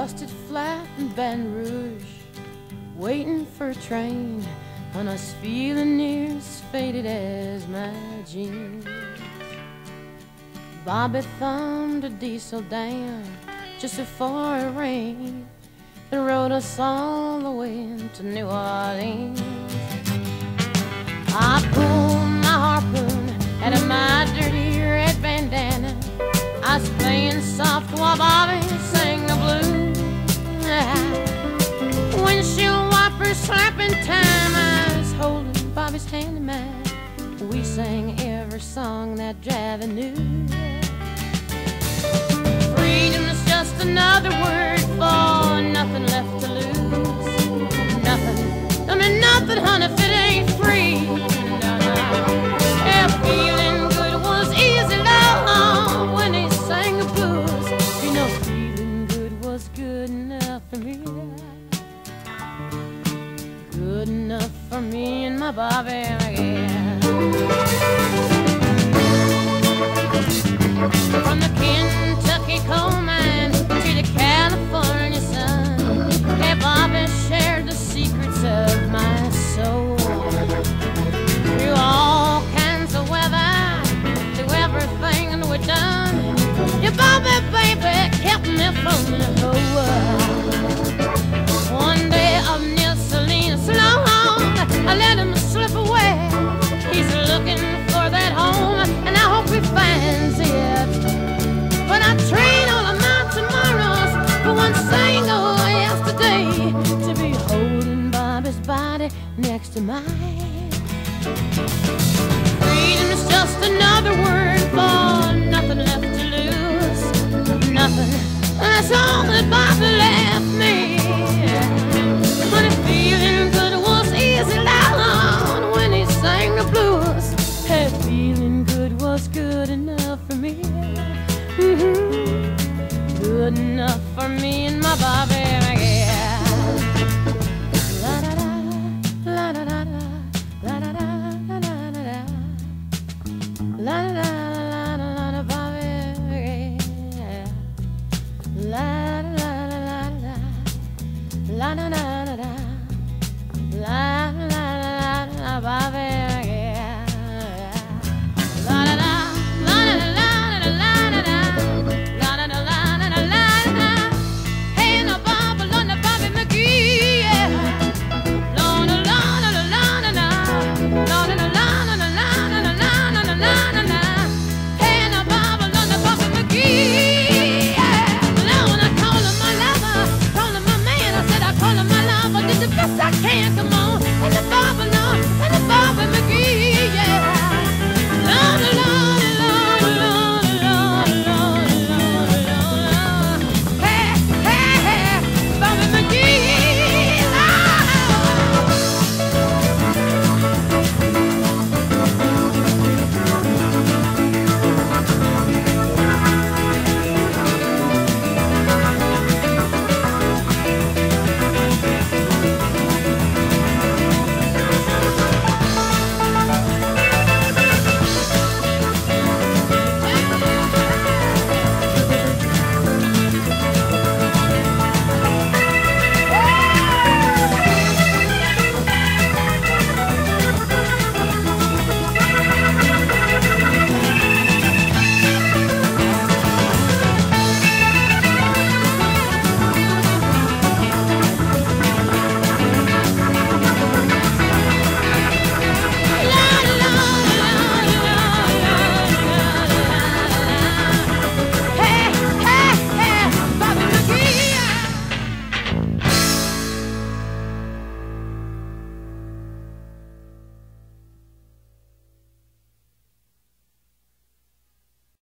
busted flat in Baton Rouge, waiting for a train, and I was feeling near as faded as my jeans. Bobby thumbed a diesel down just before it rained and rode us all the way to New Orleans. I pulled my harpoon out of my dirty red bandana. I was playing soft while Bobby wipers slapping time. I was holding Bobby's hand in mine. We sang every song that Javi knew. Freedom's just another word for me and my Bobby McGee. From the Kentucky coal mine to the California sun, hey, Bobby shared the secrets of my soul. Through all kinds of weather, through everything we've done, your Bobby, baby, kept me from the world. Single yesterday to be holding Bobby's body next to mine. Freedom is just another word for nothing left to lose. Nothing. That's all that Bobby